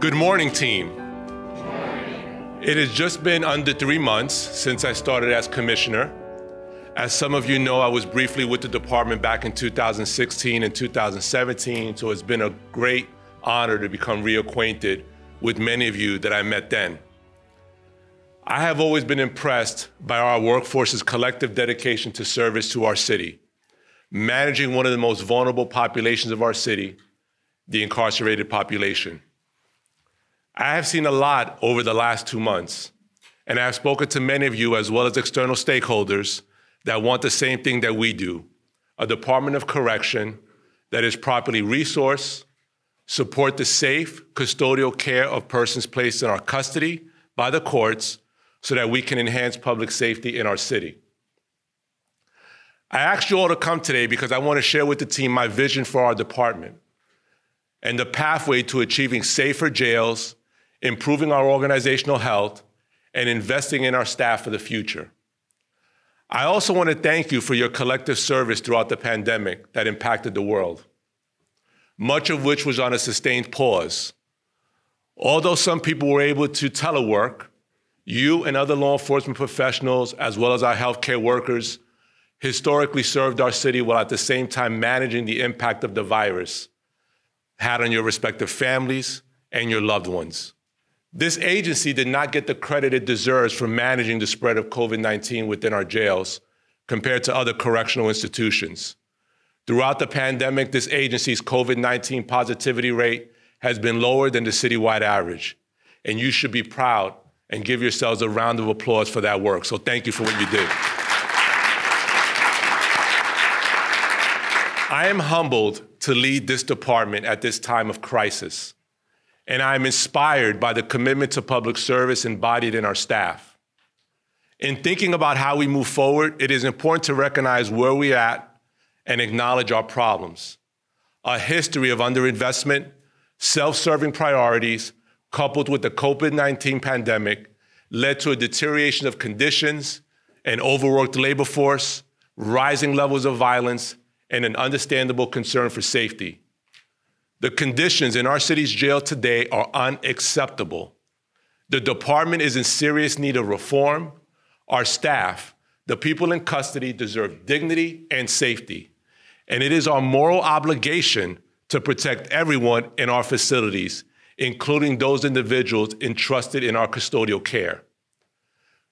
Good morning, team. It has just been under three months since I started as commissioner. As some of you know, I was briefly with the department back in 2016 and 2017, so it's been a great honor to become reacquainted with many of you that I met then. I have always been impressed by our workforce's collective dedication to service to our city, managing one of the most vulnerable populations of our city, the incarcerated population. I have seen a lot over the last two months, and I have spoken to many of you as well as external stakeholders that want the same thing that we do a Department of Correction that is properly resourced, support the safe custodial care of persons placed in our custody by the courts so that we can enhance public safety in our city. I asked you all to come today because I want to share with the team my vision for our department and the pathway to achieving safer jails improving our organizational health, and investing in our staff for the future. I also want to thank you for your collective service throughout the pandemic that impacted the world, much of which was on a sustained pause. Although some people were able to telework, you and other law enforcement professionals, as well as our healthcare workers, historically served our city while at the same time managing the impact of the virus had on your respective families and your loved ones. This agency did not get the credit it deserves for managing the spread of COVID 19 within our jails compared to other correctional institutions. Throughout the pandemic, this agency's COVID 19 positivity rate has been lower than the citywide average. And you should be proud and give yourselves a round of applause for that work. So thank you for what you did. I am humbled to lead this department at this time of crisis and I'm inspired by the commitment to public service embodied in our staff. In thinking about how we move forward, it is important to recognize where we're at and acknowledge our problems. A history of underinvestment, self serving priorities, coupled with the COVID 19 pandemic, led to a deterioration of conditions, an overworked labor force, rising levels of violence, and an understandable concern for safety. The conditions in our city's jail today are unacceptable. The department is in serious need of reform. Our staff, the people in custody, deserve dignity and safety. And it is our moral obligation to protect everyone in our facilities, including those individuals entrusted in our custodial care.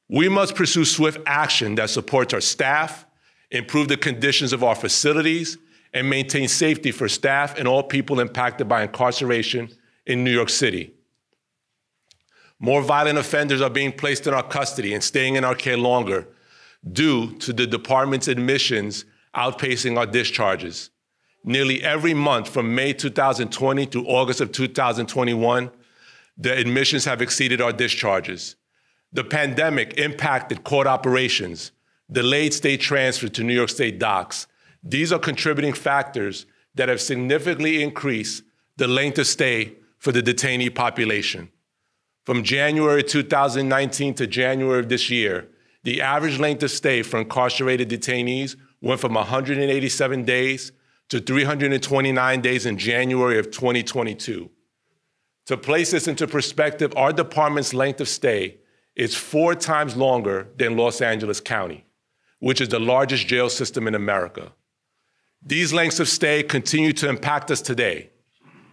We must pursue swift action that supports our staff, improve the conditions of our facilities, and maintain safety for staff and all people impacted by incarceration in New York City. More violent offenders are being placed in our custody and staying in our care longer due to the department's admissions outpacing our discharges. Nearly every month from May 2020 to August of 2021, the admissions have exceeded our discharges. The pandemic impacted court operations, delayed state transfer to New York State DOCCS, these are contributing factors that have significantly increased the length of stay for the detainee population. From January 2019 to January of this year, the average length of stay for incarcerated detainees went from 187 days to 329 days in January of 2022. To place this into perspective, our department's length of stay is four times longer than Los Angeles County, which is the largest jail system in America. These lengths of stay continue to impact us today.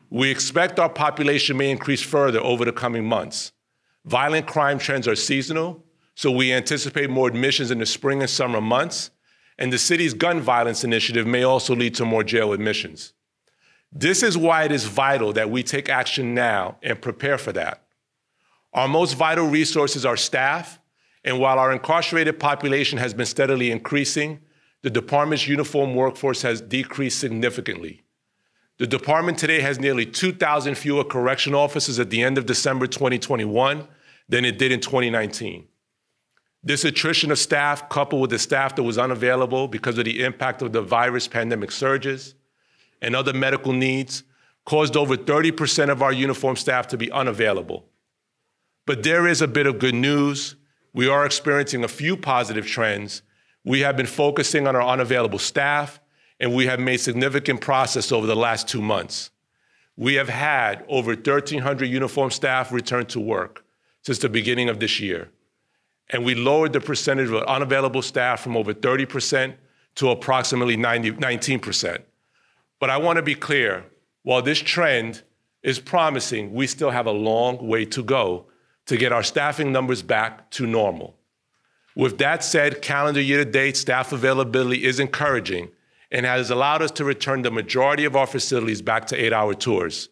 We expect our population may increase further over the coming months. Violent crime trends are seasonal, so we anticipate more admissions in the spring and summer months, and the city's gun violence initiative may also lead to more jail admissions. This is why it is vital that we take action now and prepare for that. Our most vital resources are staff, and while our incarcerated population has been steadily increasing, the department's uniform workforce has decreased significantly. The department today has nearly 2,000 fewer correction officers at the end of December 2021 than it did in 2019. This attrition of staff, coupled with the staff that was unavailable because of the impact of the virus pandemic surges and other medical needs, caused over 30% of our uniform staff to be unavailable. But there is a bit of good news. We are experiencing a few positive trends we have been focusing on our unavailable staff, and we have made significant progress over the last two months. we have had over 1,300 uniformed staff return to work since the beginning of this year. And we lowered the percentage of unavailable staff from over 30% to approximately 90, 19%. But I want to be clear while this trend is promising, we still have a long way to go to get our staffing numbers back to normal. With that said, calendar year to date, staff availability is encouraging and has allowed us to return the majority of our facilities back to eight hour tours.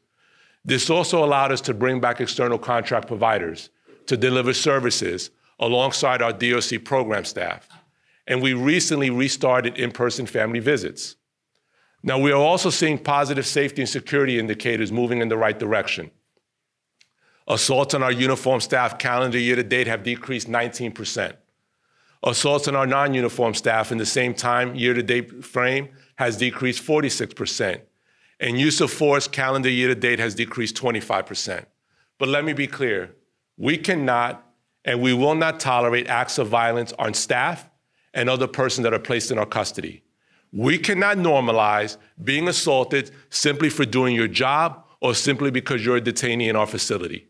This also allowed us to bring back external contract providers to deliver services alongside our DOC program staff. And we recently restarted in person family visits. Now, we are also seeing positive safety and security indicators moving in the right direction. Assaults on our uniform staff calendar year to date have decreased 19%. Assaults on our non uniform staff in the same time year to date frame has decreased 46%. And use of force calendar year to date has decreased 25%. But let me be clear we cannot and we will not tolerate acts of violence on staff and other persons that are placed in our custody. We cannot normalize being assaulted simply for doing your job or simply because you're a detainee in our facility.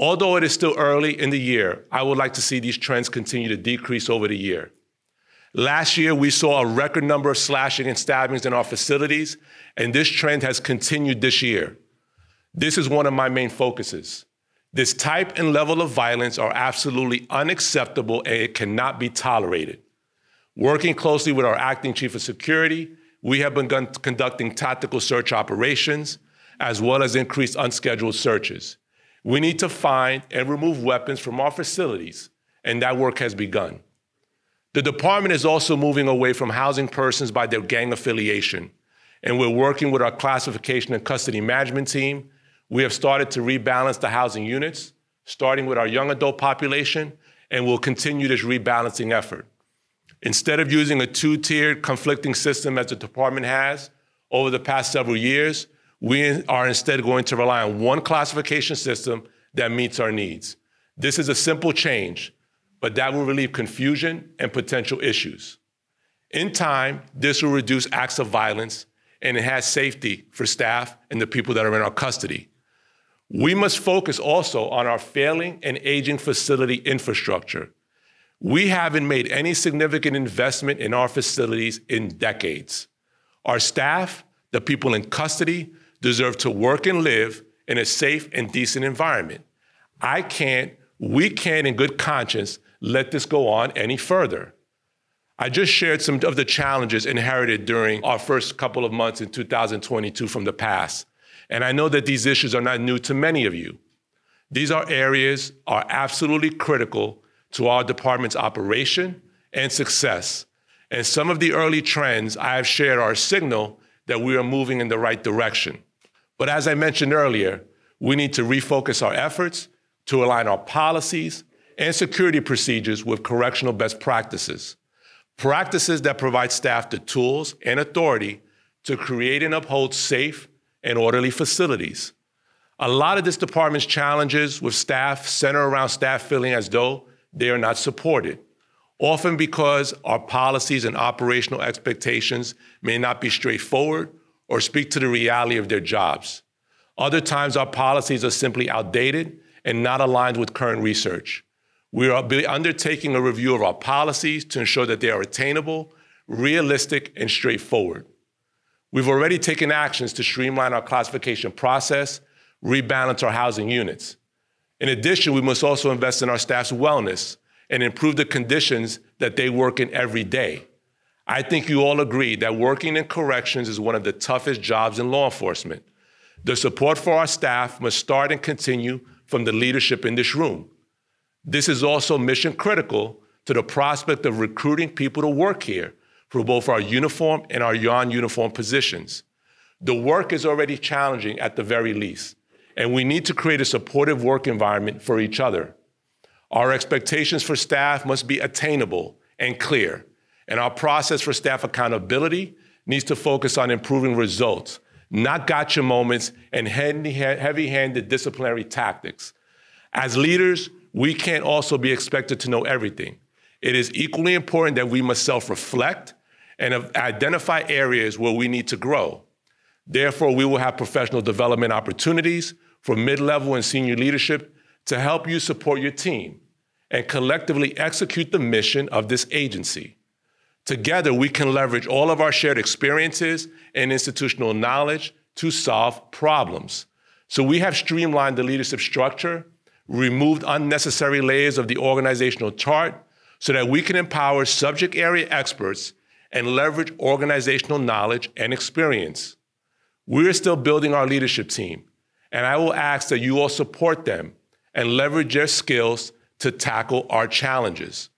Although it is still early in the year, I would like to see these trends continue to decrease over the year. Last year, we saw a record number of slashing and stabbings in our facilities, and this trend has continued this year. This is one of my main focuses. This type and level of violence are absolutely unacceptable and it cannot be tolerated. Working closely with our acting chief of security, we have begun conducting tactical search operations as well as increased unscheduled searches. We need to find and remove weapons from our facilities, and that work has begun. The department is also moving away from housing persons by their gang affiliation, and we're working with our classification and custody management team. We have started to rebalance the housing units, starting with our young adult population, and we'll continue this rebalancing effort. Instead of using a two tiered conflicting system as the department has over the past several years, we are instead going to rely on one classification system that meets our needs. This is a simple change, but that will relieve confusion and potential issues. In time, this will reduce acts of violence and enhance safety for staff and the people that are in our custody. We must focus also on our failing and aging facility infrastructure. We haven't made any significant investment in our facilities in decades. Our staff, the people in custody, deserve to work and live in a safe and decent environment. I can't, we can't, in good conscience, let this go on any further. I just shared some of the challenges inherited during our first couple of months in 2022 from the past. And I know that these issues are not new to many of you. These are areas are absolutely critical to our department's operation and success. And some of the early trends I have shared are a signal that we are moving in the right direction. But as I mentioned earlier, we need to refocus our efforts to align our policies and security procedures with correctional best practices. Practices that provide staff the tools and authority to create and uphold safe and orderly facilities. A lot of this department's challenges with staff center around staff feeling as though they are not supported, often because our policies and operational expectations may not be straightforward or speak to the reality of their jobs. Other times, our policies are simply outdated and not aligned with current research. We are undertaking a review of our policies to ensure that they are attainable, realistic, and straightforward. We've already taken actions to streamline our classification process, rebalance our housing units. In addition, we must also invest in our staff's wellness and improve the conditions that they work in every day. I think you all agree that working in corrections is one of the toughest jobs in law enforcement. The support for our staff must start and continue from the leadership in this room. This is also mission critical to the prospect of recruiting people to work here for both our uniform and our non uniform positions. The work is already challenging at the very least, and we need to create a supportive work environment for each other. Our expectations for staff must be attainable and clear. And our process for staff accountability needs to focus on improving results, not gotcha moments and heavy handed disciplinary tactics. As leaders, we can't also be expected to know everything. It is equally important that we must self reflect and identify areas where we need to grow. Therefore, we will have professional development opportunities for mid level and senior leadership to help you support your team and collectively execute the mission of this agency. Together, we can leverage all of our shared experiences and institutional knowledge to solve problems. So we have streamlined the leadership structure, removed unnecessary layers of the organizational chart so that we can empower subject area experts and leverage organizational knowledge and experience. We're still building our leadership team, and I will ask that you all support them and leverage their skills to tackle our challenges.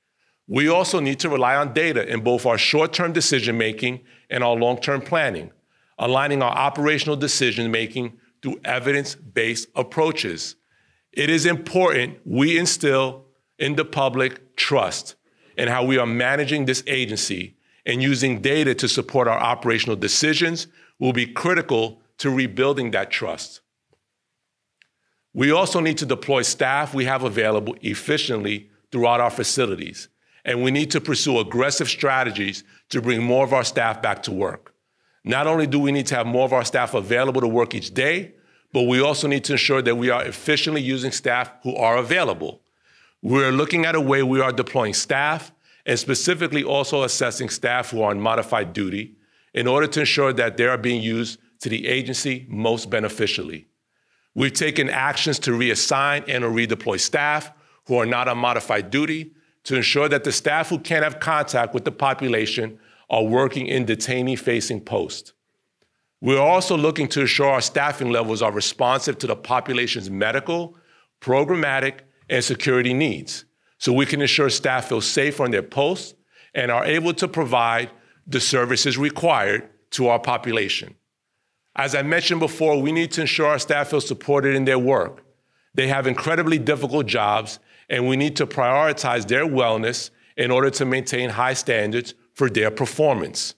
We also need to rely on data in both our short term decision making and our long term planning, aligning our operational decision making through evidence based approaches. It is important we instill in the public trust in how we are managing this agency and using data to support our operational decisions will be critical to rebuilding that trust. We also need to deploy staff we have available efficiently throughout our facilities, and we need to pursue aggressive strategies to bring more of our staff back to work. Not only do we need to have more of our staff available to work each day, but we also need to ensure that we are efficiently using staff who are available. We're looking at a way we are deploying staff and specifically also assessing staff who are on modified duty in order to ensure that they are being used to the agency most beneficially. We've taken actions to reassign and or redeploy staff who are not on modified duty to ensure that the staff who can't have contact with the population are working in detainee facing posts. We're also looking to ensure our staffing levels are responsive to the population's medical, programmatic, and security needs so we can ensure staff feel safe on their posts and are able to provide the services required to our population. As I mentioned before, we need to ensure our staff feel supported in their work. They have incredibly difficult jobs, and we need to prioritize their wellness in order to maintain high standards for their performance.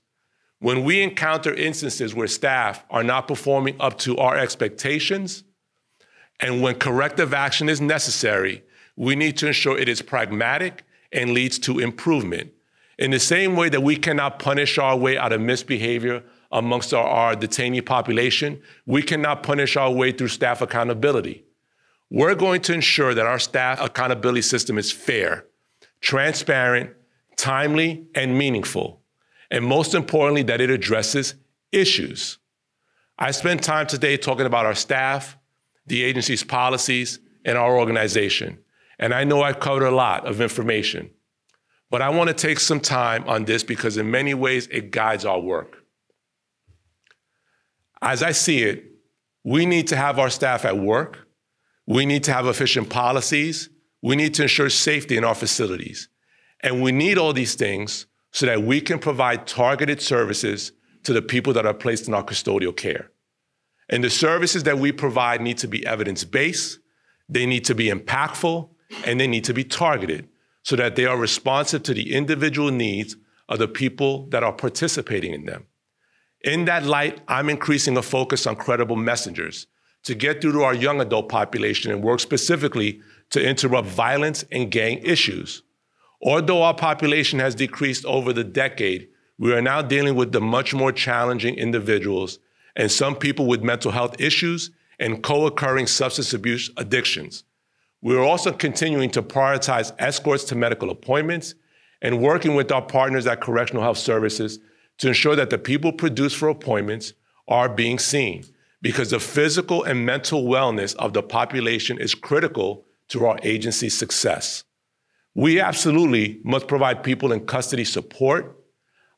When we encounter instances where staff are not performing up to our expectations, and when corrective action is necessary, we need to ensure it is pragmatic and leads to improvement. In the same way that we cannot punish our way out of misbehavior amongst our, our detainee population, we cannot punish our way through staff accountability. We're going to ensure that our staff accountability system is fair, transparent, timely, and meaningful. And most importantly, that it addresses issues. I spent time today talking about our staff, the agency's policies, and our organization. And I know I've covered a lot of information. But I want to take some time on this because, in many ways, it guides our work. As I see it, we need to have our staff at work. We need to have efficient policies. We need to ensure safety in our facilities. And we need all these things so that we can provide targeted services to the people that are placed in our custodial care. And the services that we provide need to be evidence based, they need to be impactful, and they need to be targeted so that they are responsive to the individual needs of the people that are participating in them. In that light, I'm increasing a focus on credible messengers to get through to our young adult population and work specifically to interrupt violence and gang issues. Although our population has decreased over the decade, we are now dealing with the much more challenging individuals and some people with mental health issues and co occurring substance abuse addictions. We are also continuing to prioritize escorts to medical appointments and working with our partners at Correctional Health Services to ensure that the people produced for appointments are being seen because the physical and mental wellness of the population is critical to our agency's success. We absolutely must provide people in custody support,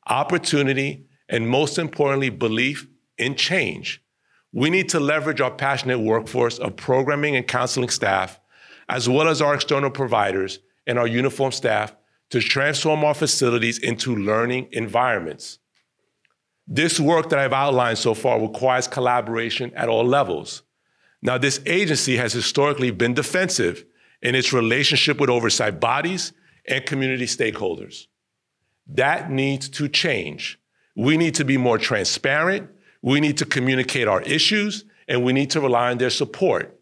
opportunity, and most importantly, belief in change. We need to leverage our passionate workforce of programming and counseling staff, as well as our external providers and our uniform staff, to transform our facilities into learning environments. This work that I've outlined so far requires collaboration at all levels. Now, this agency has historically been defensive in its relationship with oversight bodies and community stakeholders. That needs to change. We need to be more transparent, we need to communicate our issues, and we need to rely on their support.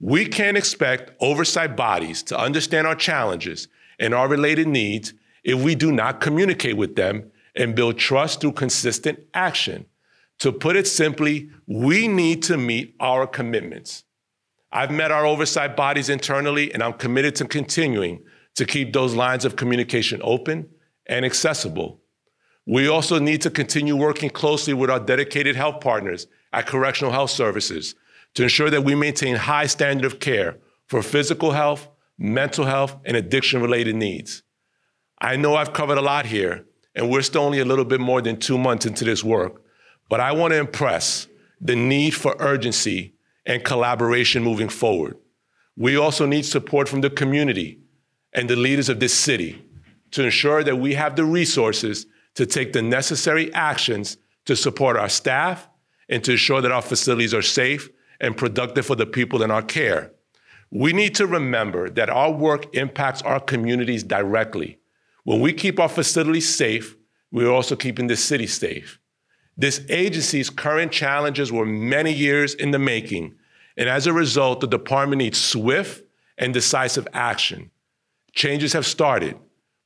We can't expect oversight bodies to understand our challenges and our related needs if we do not communicate with them and build trust through consistent action. To put it simply, we need to meet our commitments. I've met our oversight bodies internally, and I'm committed to continuing to keep those lines of communication open and accessible. We also need to continue working closely with our dedicated health partners at Correctional Health Services to ensure that we maintain high standard of care for physical health, mental health, and addiction related needs. I know I've covered a lot here, and we're still only a little bit more than two months into this work, but I want to impress the need for urgency and collaboration moving forward. We also need support from the community and the leaders of this city to ensure that we have the resources to take the necessary actions to support our staff and to ensure that our facilities are safe and productive for the people in our care. We need to remember that our work impacts our communities directly. When we keep our facilities safe, we're also keeping the city safe. This agency's current challenges were many years in the making, and as a result, the department needs swift and decisive action. Changes have started.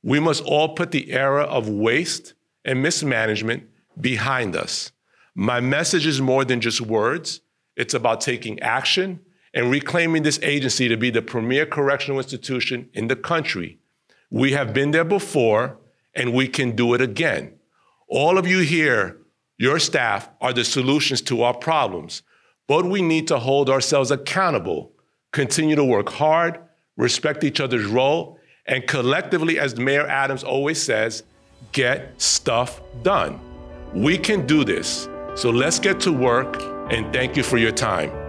We must all put the era of waste and mismanagement behind us. My message is more than just words. It's about taking action and reclaiming this agency to be the premier correctional institution in the country. We have been there before and we can do it again. All of you here, your staff, are the solutions to our problems, but we need to hold ourselves accountable, continue to work hard, respect each other's role, and collectively, as Mayor Adams always says, get stuff done. We can do this. So let's get to work and thank you for your time.